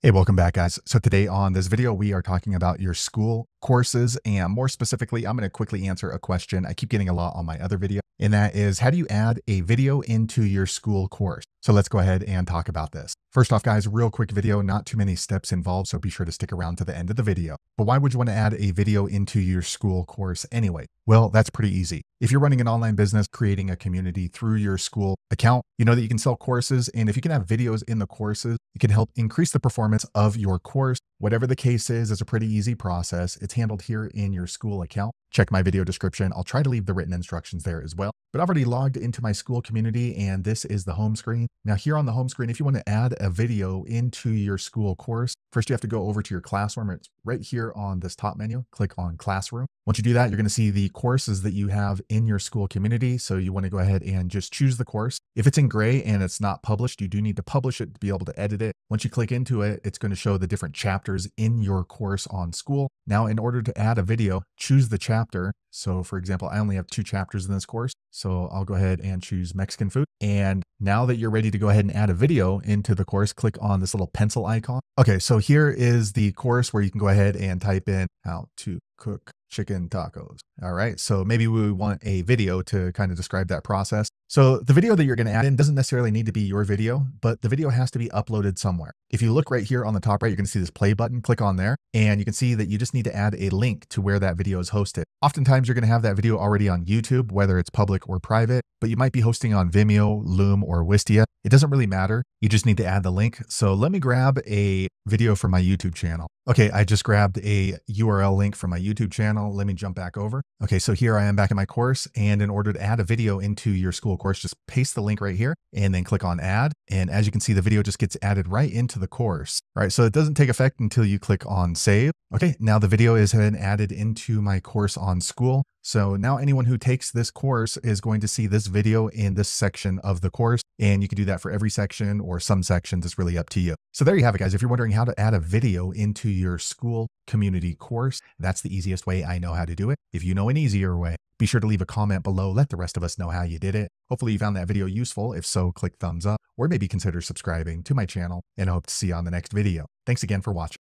Hey, welcome back guys. So today on this video, we are talking about your Skool courses and more specifically, I'm going to quickly answer a question I keep getting a lot on my other video. And that is how do you add a video into your Skool course? So let's go ahead and talk about this. First off, guys, real quick video, not too many steps involved, so be sure to stick around to the end of the video. But why would you want to add a video into your Skool course anyway? Well, that's pretty easy. If you're running an online business, creating a community through your Skool account, you know that you can sell courses. And if you can have videos in the courses, it can help increase the performance of your course. Whatever the case is, it's a pretty easy process. It's handled here in your Skool account. Check my video description. I'll try to leave the written instructions there as well. But I've already logged into my Skool community and this is the home screen. Now here on the home screen, if you want to add a video into your Skool course, first you have to go over to your classroom. It's right here on this top menu. Click on classroom. Once you do that, you're going to see the courses that you have in your Skool community. So you want to go ahead and just choose the course. If it's in gray and it's not published, you do need to publish it to be able to edit it. Once you click into it, it's going to show the different chapters in your course on Skool. Now, in order to add a video, choose the chapter. So for example, I only have two chapters in this course. So I'll go ahead and choose Mexican food. And now that you're ready to go ahead and add a video into the course, click on this little pencil icon. Okay, so here is the course where you can go ahead and type in how to cook chicken tacos. All right. So maybe we want a video to kind of describe that process. So the video that you're going to add in doesn't necessarily need to be your video, but the video has to be uploaded somewhere. If you look right here on the top right, you're to see this play button. Click on there and you can see that you just need to add a link to where that video is hosted. Oftentimes you're going to have that video already on YouTube, whether it's public or private, but you might be hosting on Vimeo, Loom, or Wistia. It doesn't really matter. You just need to add the link. So let me grab a video from my YouTube channel. Okay, I just grabbed a URL link from my YouTube channel. Let me jump back over. Okay, so here I am back in my course. And in order to add a video into your Skool course, just paste the link right here and then click on add. And as you can see, the video just gets added right into the course. All right, so it doesn't take effect until you click on save. Okay, now the video is then added into my course on Skool. So now anyone who takes this course is going to see this video in this section of the course. And you can do that for every section or some sections. It's really up to you. So there you have it, guys. If you're wondering how to add a video into your Skool community course, that's the easiest way I know how to do it. If you know an easier way, be sure to leave a comment below. Let the rest of us know how you did it. Hopefully you found that video useful. If so, click thumbs up or maybe consider subscribing to my channel and I hope to see you on the next video. Thanks again for watching.